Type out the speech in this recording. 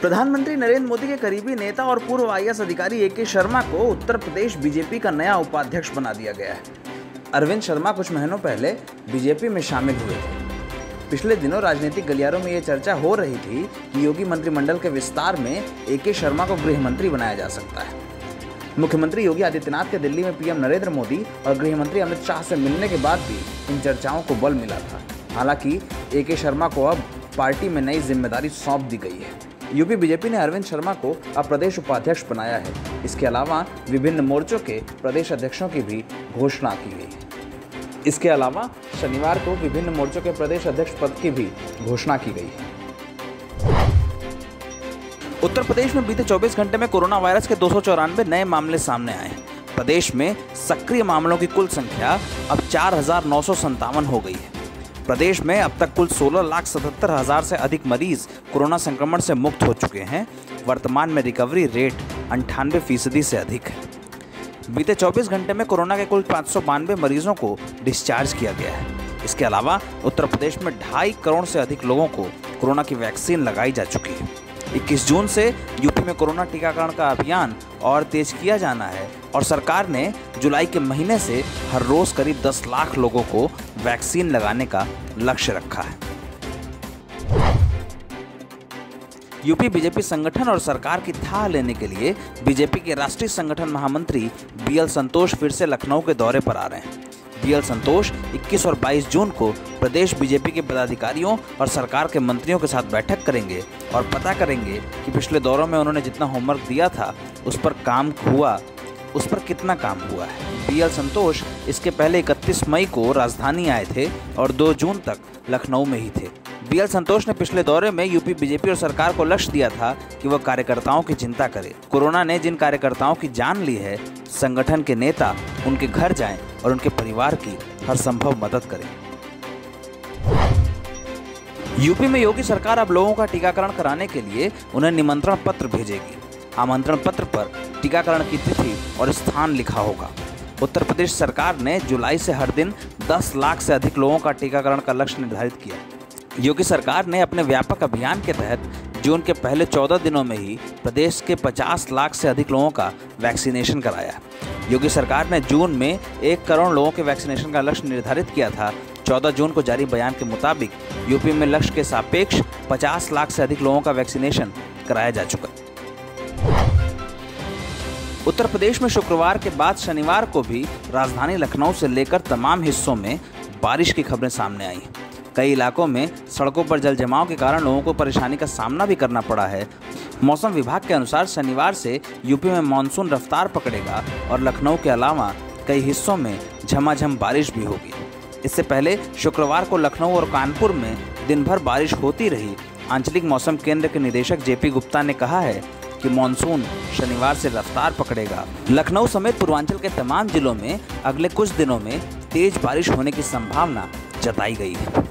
प्रधानमंत्री नरेंद्र मोदी के करीबी नेता और पूर्व आई अधिकारी ए के शर्मा को उत्तर प्रदेश बीजेपी का नया उपाध्यक्ष बना दिया गया है। अरविंद शर्मा कुछ महीनों पहले बीजेपी में शामिल हुए थे। पिछले दिनों राजनीतिक गलियारों में ये चर्चा हो रही थी कि योगी मंत्रिमंडल के विस्तार में ए के शर्मा को गृह मंत्री बनाया जा सकता है। मुख्यमंत्री योगी आदित्यनाथ के दिल्ली में पीएम नरेंद्र मोदी और गृह मंत्री अमित शाह से मिलने के बाद भी इन चर्चाओं को बल मिला था। हालाँकि ए के शर्मा को अब पार्टी में नई ज़िम्मेदारी सौंप दी गई है। यूपी बीजेपी ने अरविंद शर्मा को अब प्रदेश उपाध्यक्ष बनाया है। इसके अलावा विभिन्न मोर्चों के प्रदेश अध्यक्षों की भी घोषणा की गई है। इसके अलावा शनिवार को विभिन्न मोर्चों के प्रदेश अध्यक्ष पद की भी घोषणा की गई है। उत्तर प्रदेश में बीते 24 घंटे में कोरोना वायरस के दो सौ चौरानवे नए मामले सामने आए प्रदेश में सक्रिय मामलों की कुल संख्या अब चार हो गई है। प्रदेश में अब तक कुल सोलह लाख सतहत्तर हज़ार से अधिक मरीज़ कोरोना संक्रमण से मुक्त हो चुके हैं। वर्तमान में रिकवरी रेट अंठानवे फ़ीसदी से अधिक है। बीते 24 घंटे में कोरोना के कुल पाँच सौ बानवे मरीजों को डिस्चार्ज किया गया है। इसके अलावा उत्तर प्रदेश में ढाई करोड़ से अधिक लोगों को कोरोना की वैक्सीन लगाई जा चुकी है। 21 जून से यूपी में कोरोना टीकाकरण का अभियान और तेज किया जाना है और सरकार ने जुलाई के महीने से हर रोज करीब 10 लाख लोगों को वैक्सीन लगाने का लक्ष्य रखा है। यूपी बीजेपी संगठन और सरकार की था लेने के लिए बीजेपी के राष्ट्रीय संगठन महामंत्री बीएल संतोष फिर से लखनऊ के दौरे पर आ रहे हैं। बीएल संतोष 21 और 22 जून को प्रदेश बीजेपी के पदाधिकारियों और सरकार के मंत्रियों के साथ बैठक करेंगे और पता करेंगे कि पिछले दौरों में उन्होंने जितना होमवर्क दिया था, उस पर काम हुआ उस पर कितना काम हुआ है? बीएल संतोष इसके पहले 31 मई को राजधानी आए थे और 2 जून तक लखनऊ में ही थे। बीएल संतोष ने पिछले दौरे में यूपी, बीजेपी और सरकार को लक्ष्य दिया था कि वह कार्यकर्ताओं की चिंता करे। कोरोना ने जिन कार्यकर्ताओं की जान ली है, संगठन के नेता, उनके घर जाएँ और उनके परिवार की हर संभव मदद करें। यूपी में योगी सरकार अब लोगों का टीकाकरण कराने के लिए उन्हें निमंत्रण पत्र भेजेगी। आमंत्रण पत्र पर टीकाकरण की तिथि और स्थान लिखा होगा। उत्तर प्रदेश सरकार ने जुलाई से हर दिन 10 लाख से अधिक लोगों का टीकाकरण का लक्ष्य निर्धारित किया। योगी सरकार ने अपने व्यापक अभियान के तहत जून के पहले 14 दिनों में ही प्रदेश के 50 लाख से अधिक लोगों का वैक्सीनेशन कराया। योगी सरकार ने जून में एक करोड़ लोगों के वैक्सीनेशन का लक्ष्य निर्धारित किया था। 14 जून को जारी बयान के मुताबिक यूपी में लक्ष्य के सापेक्ष 50 लाख से अधिक लोगों का वैक्सीनेशन कराया जा चुका उत्तर प्रदेश में शुक्रवार के बाद शनिवार को भी राजधानी लखनऊ से लेकर तमाम हिस्सों में बारिश की खबरें सामने आई। कई इलाकों में सड़कों पर जल जमाव के कारण लोगों को परेशानी का सामना भी करना पड़ा है। मौसम विभाग के अनुसार शनिवार से यूपी में मानसून रफ्तार पकड़ेगा और लखनऊ के अलावा कई हिस्सों में झमाझम बारिश भी होगी। इससे पहले शुक्रवार को लखनऊ और कानपुर में दिन भर बारिश होती रही। आंचलिक मौसम केंद्र के निदेशक जेपी गुप्ता ने कहा है कि मानसून शनिवार से रफ्तार पकड़ेगा। लखनऊ समेत पूर्वांचल के तमाम जिलों में अगले कुछ दिनों में तेज बारिश होने की संभावना जताई गई है।